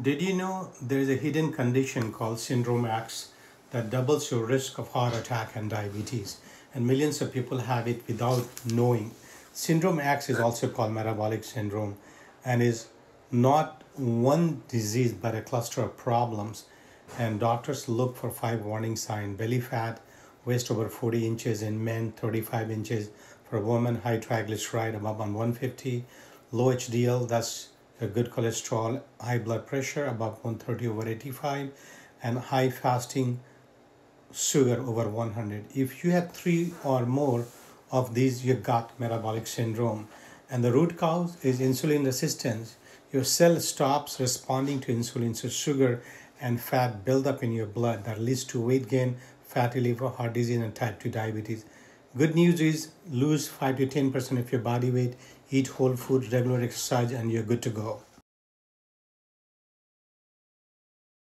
Did you know there is a hidden condition called Syndrome X that doubles your risk of heart attack and diabetes? And millions of people have it without knowing. Syndrome X is also called metabolic syndrome and is not one disease but a cluster of problems. And doctors look for five warning signs belly fat, waist over 40 inches in men, 35 inches for women, high triglyceride above on 150, low HDL, that's good cholesterol, high blood pressure above 130 over 85, and high fasting sugar over 100. If you have three or more of these, you got metabolic syndrome. And the root cause is insulin resistance. Your cell stops responding to insulin, so sugar and fat build up in your blood that leads to weight gain, fatty liver, heart disease, and type 2 diabetes. Good news is lose 5 to 10% of your body weight, eat whole food, regular exercise, and you're good to go.